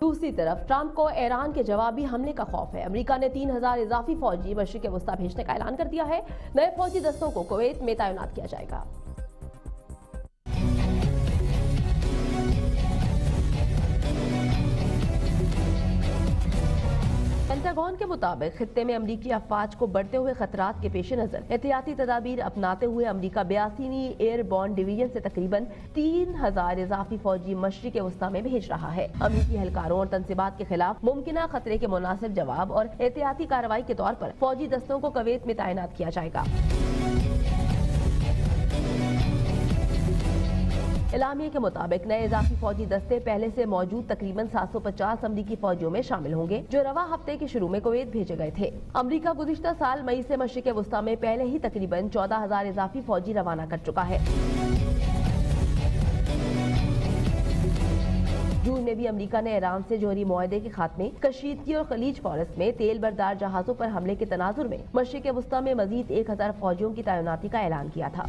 دوسری طرف، ٹرمپ کو ایران کے جوابی حملے کا خوف ہے۔ امریکہ نے تین ہزار اضافی فوجی مشرق وسطی بھیجنے کا اعلان کر دیا ہے۔ نئے فوجی دستوں کو کویت میں تعینات کیا جائے گا۔ پینٹاگون کے مطابق خطے میں امریکی افواج کو بڑھتے ہوئے خطرات کے پیش نظر۔ احتیاطی تدابیر اپناتے ہوئے امریکہ بیاسینی ایئر بون ڈویژن سے تقریباً تین ہزار اضافی فوجی مشرق وسطی میں بھیج رہا ہے۔ امریکی اہلکاروں اور تنصیبات کے خلاف ممکنہ خطرے کے مناسب جواب اور احتیاطی کارروائی کے طور پر فوجی دستوں کو کویت میں تعینات کیا جائے گا۔ اعلامیہ کے مطابق نئے اضافی فوجی دستے پہلے سے موجود تقریباً سات سو پچاس امریکی فوجیوں میں شامل ہوں گے، جو رواں ہفتے کے شروع میں کویت بھیجے گئے تھے۔ امریکہ گزشتہ سال مئی سے مشرق وسطی میں پہلے ہی تقریباً چودہ ہزار اضافی فوجی روانہ کر چکا ہے۔ جون میں بھی امریکہ نے ایران سے جوہری معاہدے کے خاتمے، کشیدگی اور خلیج فارس میں تیل بردار جہازوں پر حملے کے تناظر میں مشرق وسطی میں مزید ایک ہزار فوجیوں کی تعیناتی کا اعلان کیا تھا۔